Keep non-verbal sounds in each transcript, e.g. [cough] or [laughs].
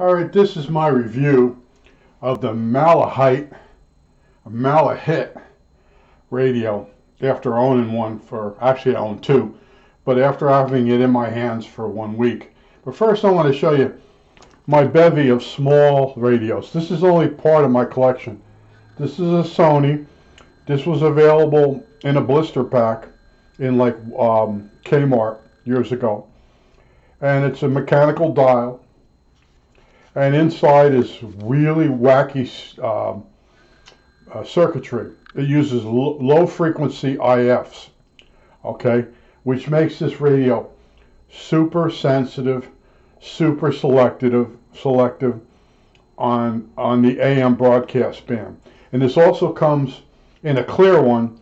Alright, this is my review of the Malahite, Malahit radio after owning one for, actually I own two, but after having it in my hands for one week. But first I want to show you my bevy of small radios. This is only part of my collection. This is a Sony. This was available in a blister pack in like um, Kmart years ago. And it's a mechanical dial and inside is really wacky um, uh, circuitry. It uses low frequency IFs, okay, which makes this radio super sensitive, super selective, selective on on the AM broadcast band. And this also comes in a clear one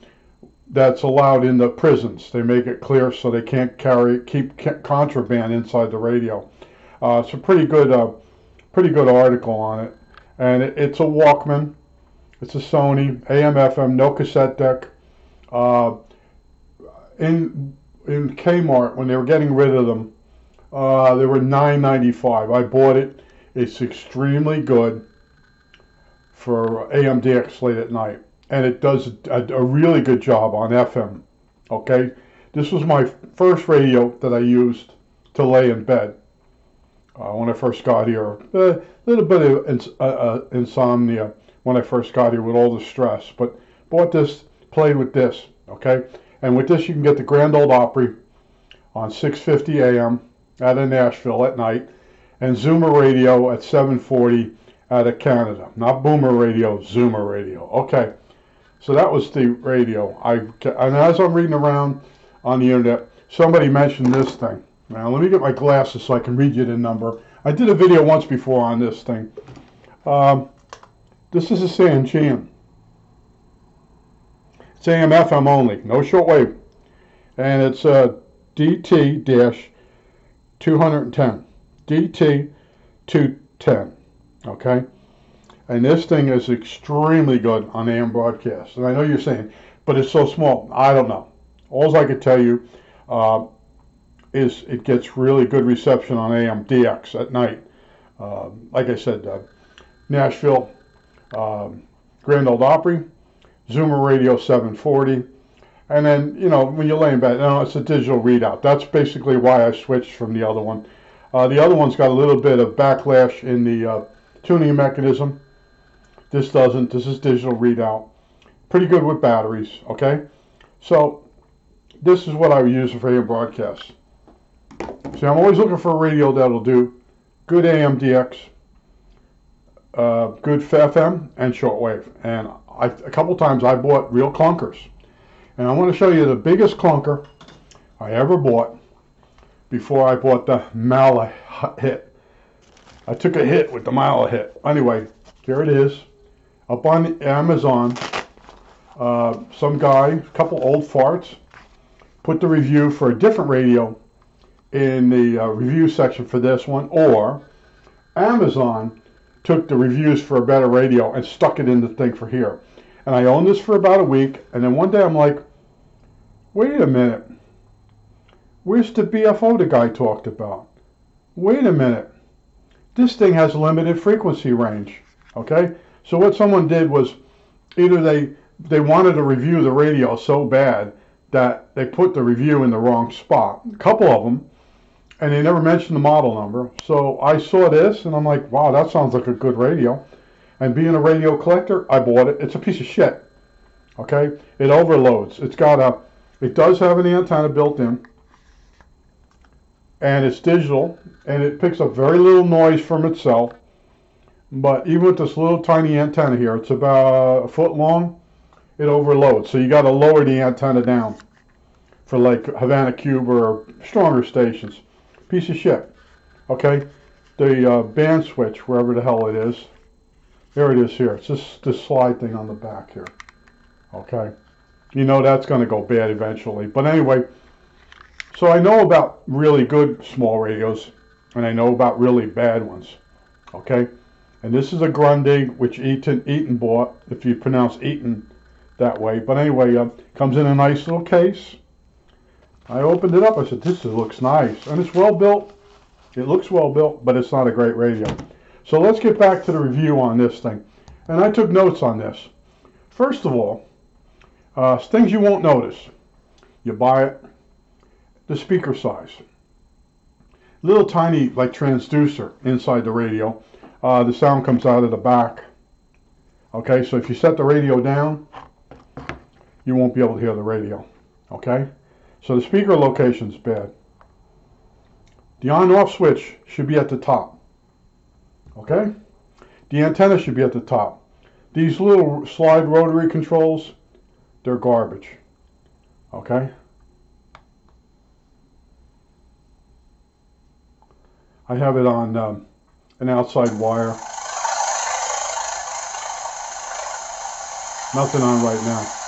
that's allowed in the prisons. They make it clear so they can't carry keep contraband inside the radio. Uh, it's a pretty good uh, pretty good article on it. And it, it's a Walkman. It's a Sony AM FM, no cassette deck. Uh, in in Kmart when they were getting rid of them, uh, they were $9.95. I bought it. It's extremely good for AMDX late at night, and it does a, a really good job on FM. Okay, this was my first radio that I used to lay in bed uh, when I first got here. A little bit of ins uh, uh, insomnia when I first got here with all the stress, but bought this, played with this, okay? And with this, you can get the Grand Ole Opry on 6:50 a.m. out of Nashville at night, and Zoomer Radio at 7:40 out of Canada. Not Boomer Radio, Zoomer Radio. Okay, so that was the radio. I and as I'm reading around on the internet, somebody mentioned this thing. Now let me get my glasses so I can read you the number. I did a video once before on this thing. Um, this is a Sangean. It's AM FM only, no shortwave. And it's a DT-210. DT-210. Okay? And this thing is extremely good on AM broadcast. And I know you're saying, but it's so small. I don't know. All I could tell you, uh, is it gets really good reception on AM DX at night. Uh, like I said, uh, Nashville, um, Grand Ole Opry, Zoomer Radio 740, and then you know when you lay in bed, no, it's a digital readout. That's basically why I switched from the other one. Uh, the other one's got a little bit of backlash in the uh, tuning mechanism. This doesn't. This is digital readout. Pretty good with batteries. Okay, so this is what I would use for AM broadcasts. See, I'm always looking for a radio that'll do good AM DX, uh, good FM, and shortwave. And I, a couple times I bought real clunkers. And I want to show you the biggest clunker I ever bought before I bought the Mala hit. I took a hit with the Malahit. Anyway, here it is. Up on Amazon, uh, some guy, a couple old farts, put the review for a different radio in the uh, review section for this one, or Amazon took the reviews for a better radio and stuck it in the thing for here. And I owned this for about a week, and then one day I'm like, wait a minute. Where's the BFO the guy talked about? Wait a minute. This thing has a limited frequency range. Okay? So what someone did was either they they wanted to review the radio so bad that they put the review in the wrong spot. A couple of them and they never mentioned the model number. So I saw this and I'm like, wow, that sounds like a good radio. And being a radio collector, I bought it. It's a piece of shit. Okay, it overloads. It's got a, it does have an antenna built in, and it's digital, and it picks up very little noise from itself. But even with this little tiny antenna here, it's about a foot long, it overloads. So you got to lower the antenna down for like Havana Cuba or stronger stations piece of shit. Okay, the uh, band switch, wherever the hell it is, there it is here. It's this, this slide thing on the back here. Okay, you know that's going to go bad eventually. But anyway, so I know about really good small radios, and I know about really bad ones. Okay, and this is a Grundig, which Eton, Eton bought, if you pronounce Eton that way. But anyway, uh, comes in a nice little case. I opened it up. I said, this looks nice. And it's well built. It looks well built, but it's not a great radio. So let's get back to the review on this thing. And I took notes on this. First of all, uh, things you won't notice. You buy it, the speaker size. Little tiny like transducer inside the radio. Uh, the sound comes out of the back. Okay, so if you set the radio down, you won't be able to hear the radio. Okay, so the speaker location's bad. The on-off switch should be at the top. Okay, the antenna should be at the top. These little slide rotary controls, they're garbage. Okay. I have it on um, an outside wire. Nothing on right now.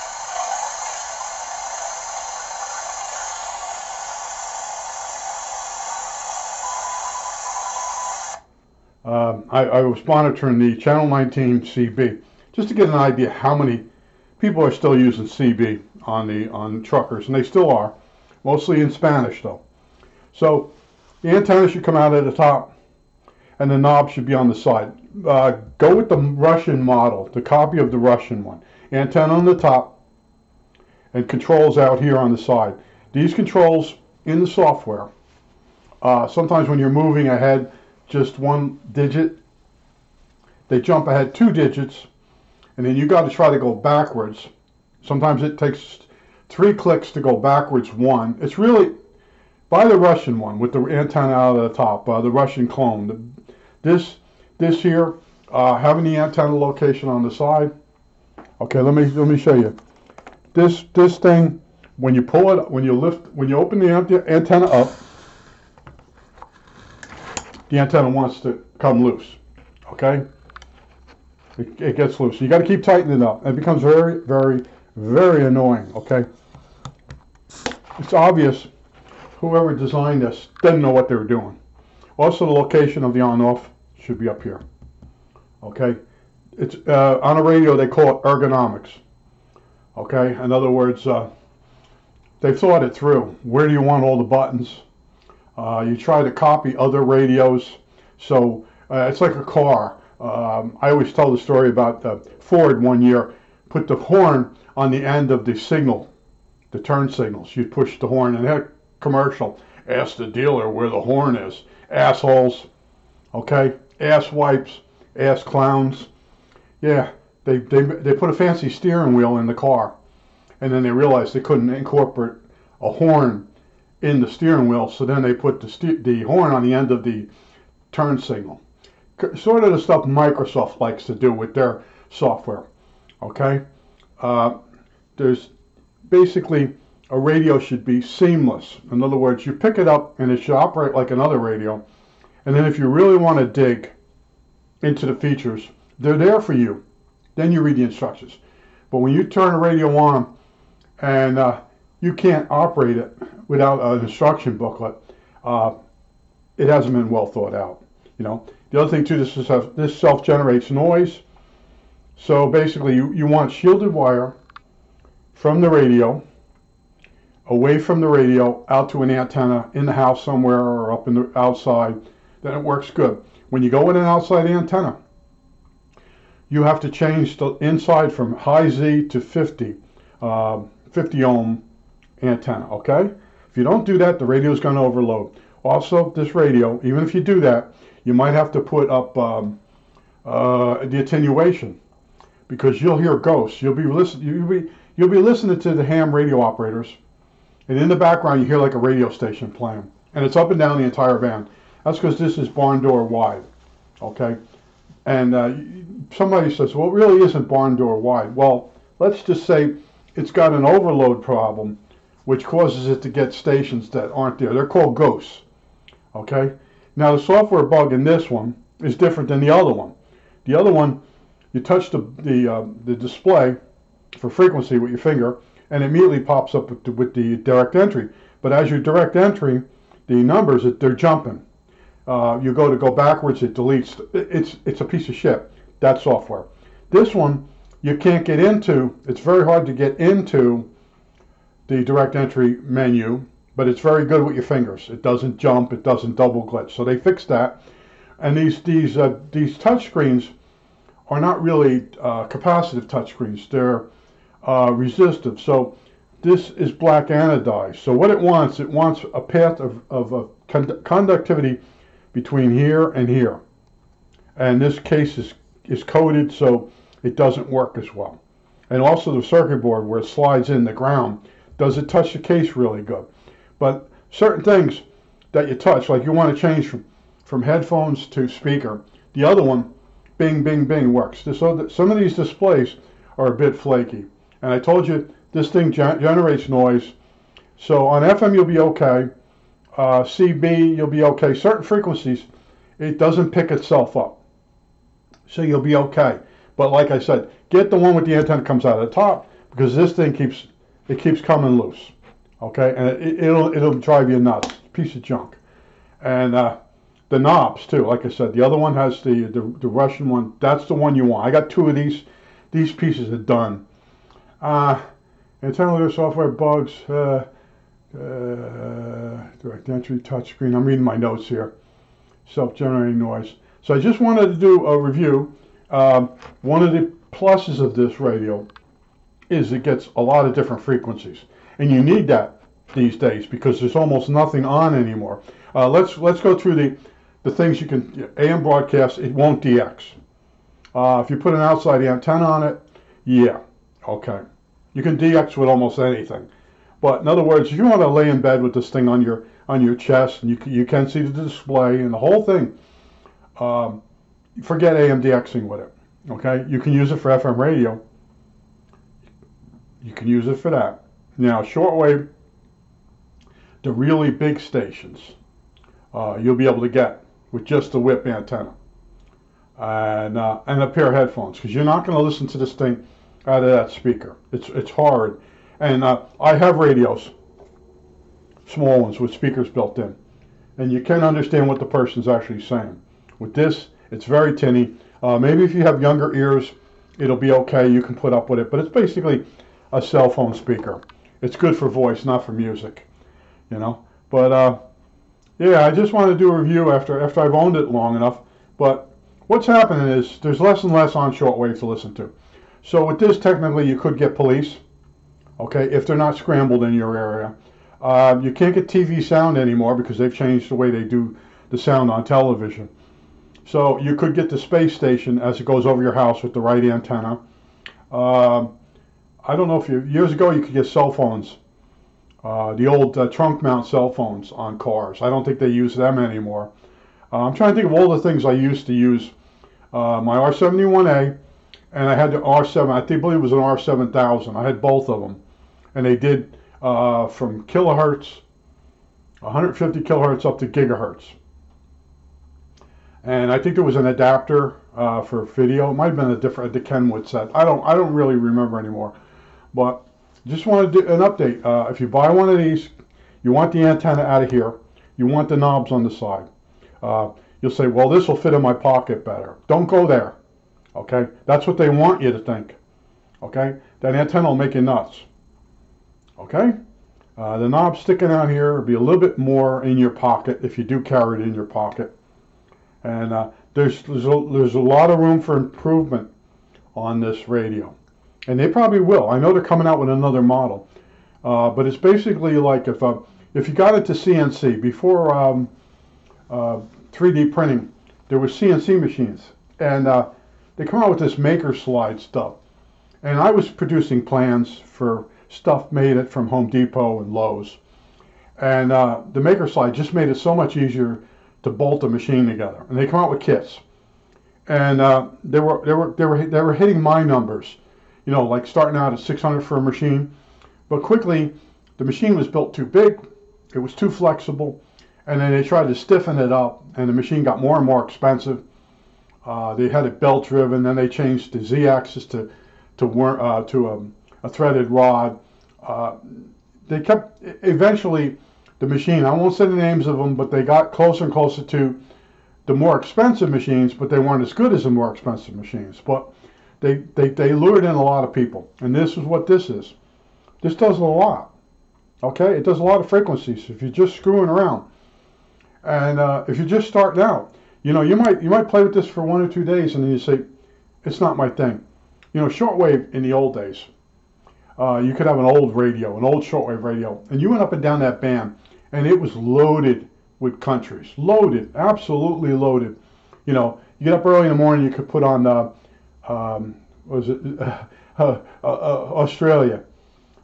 Um, I, I, was monitoring the Channel 19 CB just to get an idea how many people are still using CB on the on truckers, and they still are, mostly in Spanish though. So the antenna should come out at the top, and the knob should be on the side. Uh, go with the Russian model, the copy of the Russian one. Antenna on the top, and controls out here on the side. These controls in the software, uh, sometimes when you're moving ahead just one digit, they jump ahead two digits, and then you got to try to go backwards. Sometimes it takes three clicks to go backwards one. It's really Buy the Russian one with the antenna out of the top, uh, the Russian clone. This, this here, uh, having the antenna location on the side. Okay, let me let me show you. This this thing, when you pull it, when you lift, when you open the antenna up, the antenna wants to come loose. Okay, it, it gets loose. You got to keep tightening it up. It becomes very, very, very annoying. Okay, it's obvious whoever designed this didn't know what they were doing. Also, the location of the on-off should be up here. Okay, it's uh, on a radio they call it ergonomics. Okay, in other words, uh, they thought it through. Where do you want all the buttons? Uh, you try to copy other radios, so uh, it's like a car. Um, I always tell the story about uh, Ford one year put the horn on the end of the signal, the turn signals. You push the horn, and it commercial. Ask the dealer where the horn is. Assholes. Okay? Ass wipes. Ass clowns. Yeah, they, they, they put a fancy steering wheel in the car. And then they realized they couldn't incorporate a horn in the steering wheel. So then they put the, the horn on the end of the turn signal. Sort of the stuff Microsoft likes to do with their software. Okay? Uh, there's basically a radio should be seamless. In other words, you pick it up and it should operate like another radio. And then if you really want to dig into the features, they're there for you. Then you read the instructions. But when you turn a radio on and uh, you can't operate it without an instruction booklet, uh, it hasn't been well thought out. You know, the other thing too, this is this self-generates noise. So basically, you, you want shielded wire from the radio away from the radio out to an antenna in the house somewhere or up in the outside, then it works good. When you go with an outside antenna, you have to change the inside from high Z to 50, uh, 50 ohm antenna, okay? If you don't do that, the radio is going to overload. Also, this radio, even if you do that, you might have to put up um, uh, the attenuation because you'll hear ghosts. You'll be, listen, you'll, be, you'll be listening to the ham radio operators and in the background, you hear like a radio station playing. And it's up and down the entire van. That's because this is barn door wide. Okay? And uh, somebody says, well, it really isn't barn door wide. Well, let's just say it's got an overload problem, which causes it to get stations that aren't there. They're called ghosts. Okay? Now, the software bug in this one is different than the other one. The other one, you touch the, the, uh, the display for frequency with your finger, and immediately pops up with the, with the direct entry. But as you direct entry, the numbers, they're jumping. Uh, you go to go backwards, it deletes. It's, it's a piece of shit, that software. This one, you can't get into. It's very hard to get into the direct entry menu, but it's very good with your fingers. It doesn't jump, it doesn't double glitch. So they fixed that. And these these uh, these touch screens are not really uh, capacitive touch screens. They're uh, resistive. So this is black anodized. So what it wants, it wants a path of, of, conductivity between here and here. And this case is, is coded so it doesn't work as well. And also the circuit board where it slides in the ground, does it touch the case really good? But certain things that you touch, like you want to change from, from headphones to speaker, the other one, bing, bing, bing works. So some of these displays are a bit flaky. And I told you this thing generates noise. So on FM you'll be okay. Uh, CB you'll be okay. Certain frequencies it doesn't pick itself up. So you'll be okay. But like I said, get the one with the antenna comes out of the top because this thing keeps it keeps coming loose. Okay, and it, will it'll drive you nuts. Piece of junk. And uh, the knobs too. Like I said, the other one has the, the the Russian one. That's the one you want. I got two of these. These pieces are done. Uh, internal software bugs, uh, uh, direct entry touchscreen. I'm reading my notes here. Self-generating noise. So I just wanted to do a review. Um, one of the pluses of this radio is it gets a lot of different frequencies, and you need that these days because there's almost nothing on anymore. Uh, let's let's go through the the things you can AM broadcast. It won't DX. Uh, if you put an outside antenna on it, yeah, okay. You can DX with almost anything. But in other words, if you want to lay in bed with this thing on your on your chest and you you can see the display and the whole thing, um, forget AM DXing with it. Okay, you can use it for FM radio. You can use it for that. Now, shortwave, the really big stations, uh, you'll be able to get with just the whip antenna and uh, and a pair of headphones because you're not going to listen to this thing out of that speaker. It's it's hard, and uh, I have radios, small ones with speakers built in, and you can understand what the person's actually saying. With this, it's very tinny. Uh, maybe if you have younger ears, it'll be okay. You can put up with it, but it's basically a cell phone speaker. It's good for voice, not for music, you know. But uh, yeah, I just want to do a review after after I've owned it long enough. But what's happening is there's less and less on shortwave to listen to. So with this, technically, you could get police, okay, if they're not scrambled in your area. Uh, you can't get TV sound anymore because they've changed the way they do the sound on television. So you could get the space station as it goes over your house with the right antenna. Uh, I don't know if you, years ago you could get cell phones, uh, the old uh, trunk mount cell phones on cars. I don't think they use them anymore. Uh, I'm trying to think of all the things I used to use. Uh, my R71A, and I had the R7. I think believe it was an R7000. I had both of them, and they did uh, from kilohertz, 150 kilohertz up to gigahertz. And I think there was an adapter uh, for video. It might have been a different a Kenwood set. I don't I don't really remember anymore, but just want to do an update. Uh, if you buy one of these, you want the antenna out of here. You want the knobs on the side. Uh, you'll say, well, this will fit in my pocket better. Don't go there. Okay? That's what they want you to think. Okay? That antenna will make you nuts. Okay? Uh, the knob sticking out here will be a little bit more in your pocket if you do carry it in your pocket. And uh, there's, there's a, there's a lot of room for improvement on this radio. And they probably will. I know they're coming out with another model. Uh, but it's basically like if, uh, if you got it to CNC, before um, 3D uh, printing, there was CNC machines. And uh, they come out with this maker slide stuff. And I was producing plans for stuff made it from Home Depot and Lowe's. And uh, the maker slide just made it so much easier to bolt a machine together. And they come out with kits. And uh, they were they were they were they were hitting my numbers, you know, like starting out at 600 for a machine. But quickly, the machine was built too big. It was too flexible. And then they tried to stiffen it up, and the machine got more and more expensive. Uh, they had it belt driven. Then they changed the z-axis to to uh, to a, a, threaded rod. Uh, they kept eventually the machine. I won't say the names of them, but they got closer and closer to the more expensive machines, but they weren't as good as the more expensive machines. But they, they, they lured in a lot of people. And this is what this is. This does a lot. Okay? It does a lot of frequencies if you're just screwing around. And uh, if you're just starting out, You know, you might you might play with this for one or two days, and then you say, it's not my thing. You know, shortwave in the old days, uh, you could have an old radio, an old shortwave radio, and you went up and down that band, and it was loaded with countries, loaded, absolutely loaded. You know, you get up early in the morning, you could put on, uh, um, was it [laughs] uh, uh, uh, Australia,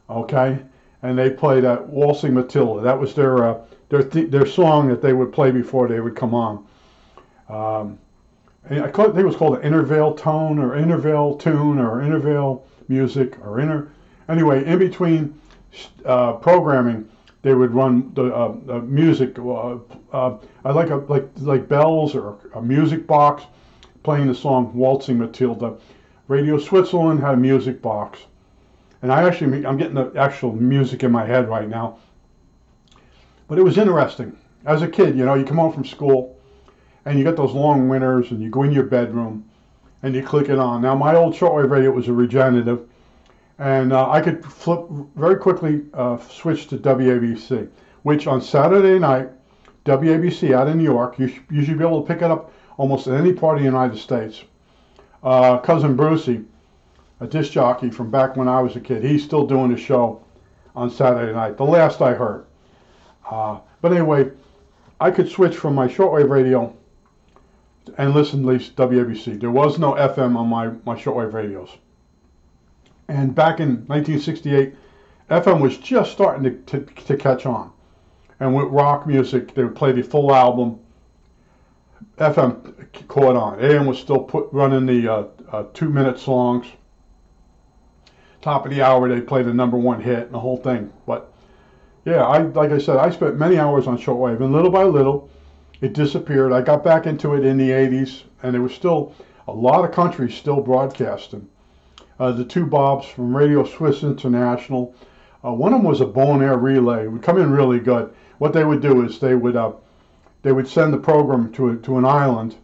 okay, and they played uh, Waltzing Matilda. That was their uh, their th- their song that they would play before they would come on. Um, I, think it was called an intervale tone or intervale tune or intervale music or inter. Anyway, in between uh, programming, they would run the uh, music. Uh, I like a, like like bells or a music box playing the song "Waltzing Matilda." Radio Switzerland had a music box, and I actually I'm getting the actual music in my head right now. But it was interesting. As a kid, you know, you come home from school and you get those long winters and you go in your bedroom and you click it on. Now my old shortwave radio was a regenerative and uh, I could flip very quickly uh, switch to WABC, which on Saturday night, WABC out in New York, you, sh- you should be able to pick it up almost any part of the United States. Uh, cousin Brucie, a disc jockey from back when I was a kid, he's still doing the show on Saturday night, the last I heard. Uh, but anyway, I could switch from my shortwave radio and listen to WABC. There was no FM on my, my shortwave radios. And back in 1968, FM was just starting to, to, to catch on. And with rock music, they would play the full album. FM caught on. AM was still put running the uh, uh, two minute songs. Top of the hour, they played the number one hit and the whole thing. But yeah, I like I said, I spent many hours on shortwave, and little by little, it disappeared. I got back into it in the 80s, and there was still a lot of countries still broadcasting. Uh, the two Bobs from Radio Swiss International. Uh, one of them was a Bonaire relay. It would come in really good. What they would do is they would uh, they would send the program to a, to an island,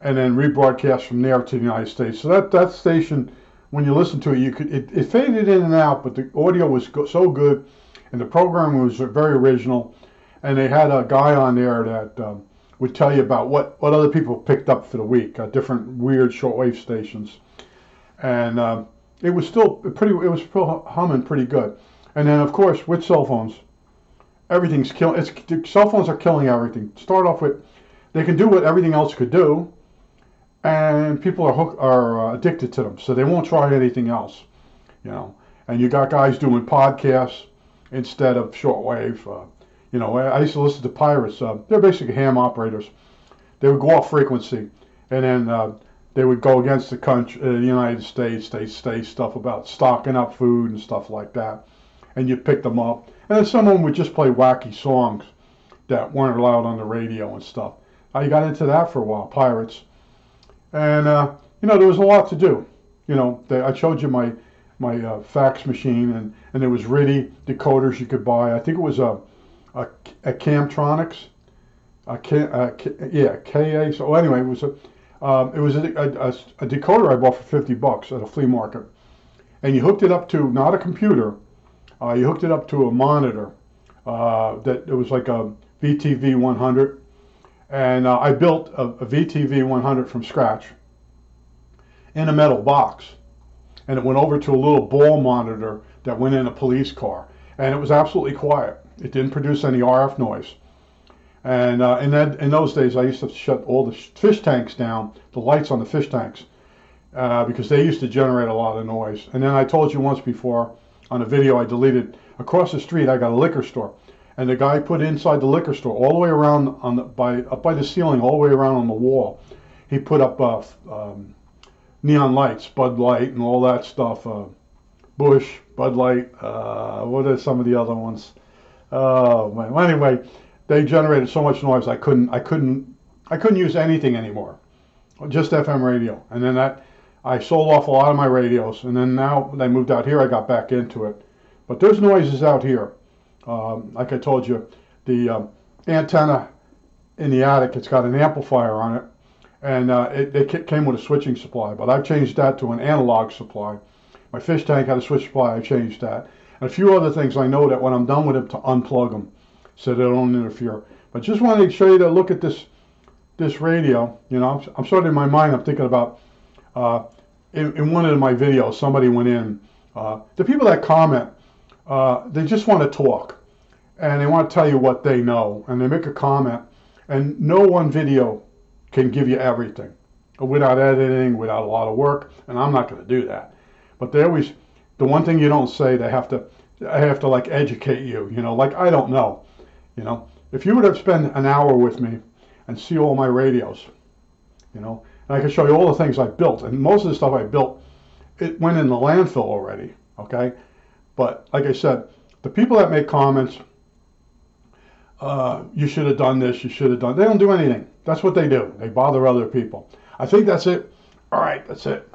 and then rebroadcast from there to the United States. So that that station, when you listen to it, you could it, it faded in and out, but the audio was go, so good, and the program was very original and they had a guy on there that um, would tell you about what, what other people picked up for the week, uh, different weird shortwave stations, and uh, it was still pretty. It was still humming pretty good. And then of course with cell phones, everything's killing. It's cell phones are killing everything. Start off with, they can do what everything else could do, and people are hook, are uh, addicted to them, so they won't try anything else, you know. And you got guys doing podcasts instead of shortwave. Uh, you know, I used to listen to pirates. Uh, they're basically ham operators. They would go off frequency, and then uh, they would go against the country, uh, the United States. They say stuff about stocking up food and stuff like that, and you pick them up. And then some of them would just play wacky songs that weren't allowed on the radio and stuff. I got into that for a while, pirates, and uh, you know there was a lot to do. You know, they, I showed you my my uh, fax machine, and and there was RTTY decoders you could buy. I think it was a a, a Kantronics, a, a, yeah, KA. So anyway, it was a um, it was a, a, a, decoder I bought for 50 bucks at a flea market, and you hooked it up to not a computer, uh, you hooked it up to a monitor uh, that it was like a VTV 100, and uh, I built a, a VTV 100 from scratch in a metal box, and it went over to a little ball monitor that went in a police car, and it was absolutely quiet. It didn't produce any RF noise. And uh, in, that, in those days, I used to shut all the fish tanks down, the lights on the fish tanks, uh, because they used to generate a lot of noise. And then I told you once before on a video I deleted, across the street I got a liquor store. And the guy put inside the liquor store, all the way around on the, by up by the ceiling, all the way around on the wall, he put up uh, um, neon lights, Bud Light, and all that stuff. Uh, Busch, Bud Light. Uh, what are some of the other ones? Oh man. Well, anyway, they generated so much noise I couldn't I couldn't I couldn't use anything anymore. Just FM radio. And then that I sold off a lot of my radios and then now when I moved out here I got back into it. But there's noises out here. Um, like I told you, the um, antenna in the attic, it's got an amplifier on it, and uh, it, it, came with a switching supply. But I've changed that to an analog supply. My fish tank had a switch supply. I changed that And a few other things I know that when I'm done with them to unplug them so they don't interfere. But just wanted to show you to look at this this radio, you know, I'm, I'm sort of in my mind, I'm thinking about uh, in, in one of my videos, somebody went in. Uh, the people that comment, uh, they just want to talk and they want to tell you what they know and they make a comment and no one video can give you everything without editing, without a lot of work, and I'm not going to do that. But they always, the one thing you don't say, they have to, I have to like educate you, you know, like I don't know, you know. If you would have spent an hour with me and see all my radios, you know, and I can show you all the things I built, and most of the stuff I built, it went in the landfill already, okay? But like I said, the people that make comments, uh, you should have done this, you should have done, they don't do anything. That's what they do. They bother other people. I think that's it. All right, that's it.